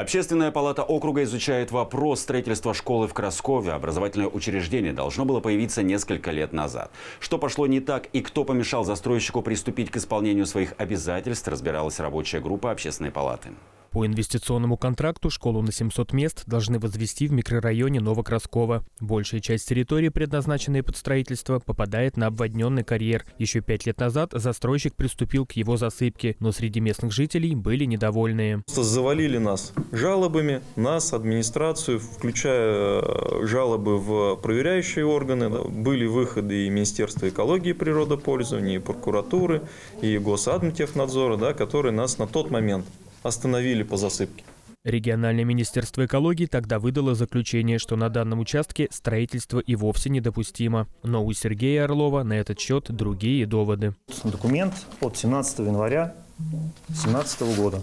Общественная палата округа изучает вопрос строительства школы в Краскове. Образовательное учреждение должно было появиться несколько лет назад. Что пошло не так и кто помешал застройщику приступить к исполнению своих обязательств, разбиралась рабочая группа общественной палаты. По инвестиционному контракту школу на 700 мест должны возвести в микрорайоне Новокрасково. Большая часть территории, предназначенной под строительство, попадает на обводненный карьер. Еще пять лет назад застройщик приступил к его засыпке, но среди местных жителей были недовольные. Завалили нас жалобами, нас, администрацию, включая э, жалобы в проверяющие органы. Были выходы и Министерства экологии и природопользования, и прокуратуры, и Госадмтехнадзора, да, которые нас на тот момент остановили по засыпке. Региональное министерство экологии тогда выдало заключение, что на данном участке строительство и вовсе недопустимо. Но у Сергея Орлова на этот счет другие доводы. Документ от 17 января 2017 года.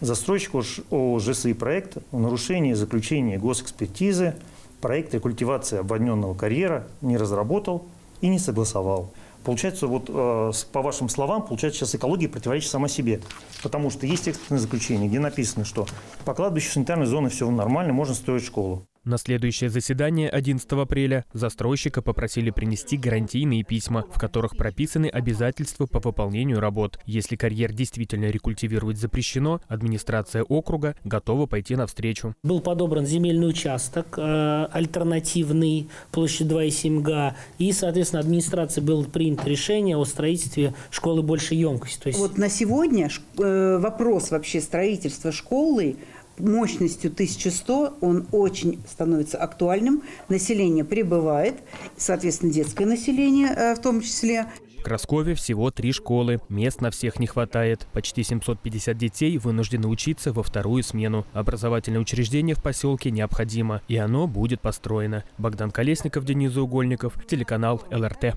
Застройщик о ЖСИ проект о нарушении заключения госэкспертизы проект рекультивации обводненного карьера не разработал и не согласовал. Получается, вот э, по вашим словам, получается, сейчас экология противоречит сама себе. Потому что есть экспертное заключение, где написано, что по кладбищу санитарной зоны все нормально, можно строить школу. На следующее заседание 11 апреля застройщика попросили принести гарантийные письма, в которых прописаны обязательства по выполнению работ. Если карьер действительно рекультивировать запрещено, администрация округа готова пойти навстречу. Был подобран земельный участок э, альтернативный, площадь 2,7 га, и, соответственно, администрация было принято решение о строительстве школы большей емкости. То есть... Вот на сегодня э, вопрос вообще строительства школы мощностью 1100 он очень становится актуальным. Население прибывает, соответственно, детское население э, в том числе. В Краскове всего три школы. Мест на всех не хватает. Почти 750 детей вынуждены учиться во вторую смену. Образовательное учреждение в поселке необходимо, и оно будет построено. Богдан Колесников, Денис Угольников, телеканал ЛРТ.